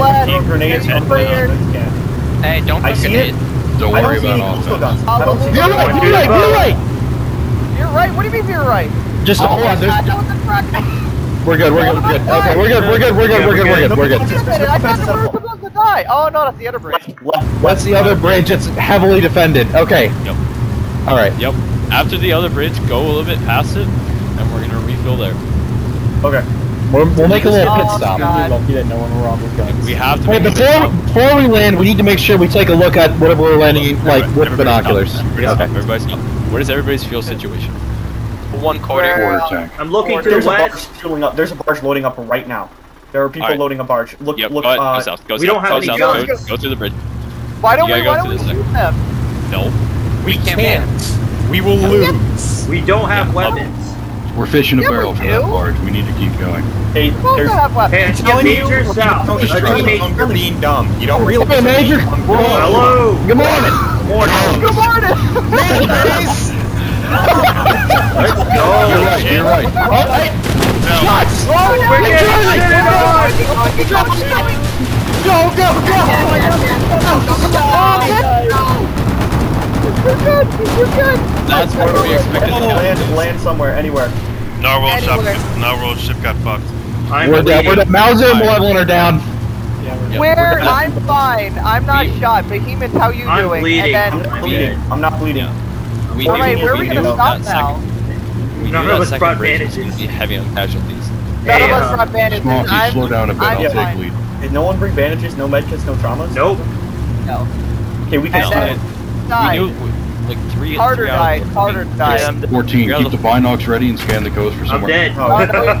left. Keep grenades It's and Hey, don't I see it. Don't I worry don't about pistol offense. guns. I don't see You're right, you're right, you're right. You're right. What do you mean you're right? Just Oh hold on. There's, God, that was the truck. we're good. We're good. We're good. Okay, we're good. We're good. We're good. We're good. We're good. We're good. Wait a minute, I thought we were supposed to die. Oh no, that's the other bridge. Left, What's the other bridge? It's heavily defended. Okay. Yep. All right. Yep. After the other bridge, go a little bit past it, and we're gonna refill there. Okay. We'll, we'll make a little pit stop. God. Lucky that no one were on with guns. We have to. Hey, make before before we land, we need to make sure we take a look at whatever we're landing, stop. like Everybody- with everybody binoculars. Stop. Everybody stop. Everybody stop. What is everybody's fuel situation? One quarter. Where, Quarter tank. I'm looking to the There's a barge west. fueling up. There's a barge loading up right now. There are people Alright. loading a barge. Look, Yep. look. go, uh, go south. Go we south. don't have go any south. guns. Go, go through the bridge. Why don't we? Why don't we shoot them? No. We can't. We will lose. We don't have Yeah, up. weapons. We're fishing a Yeah, barrel for do. that barge. We need to keep going. hey, there's. to. Hey, it's get major south. Don't Let's distract get me. You're being dumb. You don't realize. Hey, Major. Hello. Good morning. Good morning. Let's go. You're right. You're right. All right. Shots. Oh, no, We're we're getting We're good. We're good. That's where we expected to Land, land somewhere, anywhere. Narwhal ship, Anywhere. Narwhal ship got fucked. I'm We're down. We're bleeding. down. Mauser and Malevolent are down. Yep, Where? we're. I'm fine. I'm not We- shot. Behemoth, how you I'm doing? bleeding. And I'm bleeding. I'm not bleeding. Yeah. We all knew, right, where are we we gonna stop now? second. We None knew of us second brought bridge was bandages. gonna be heavy on casualties. None of us uh, brought bandages. Smokey, I'm, slow down a bit. I'm I'll take lead. Did no one bring bandages? No medkits? No traumas? Nope. No. Okay, we can And stop. Then We died. knew like three. Carter three died. Carter died. 14. Keep the of binocs ready and scan the coast for somewhere. I'm somewhere. dead.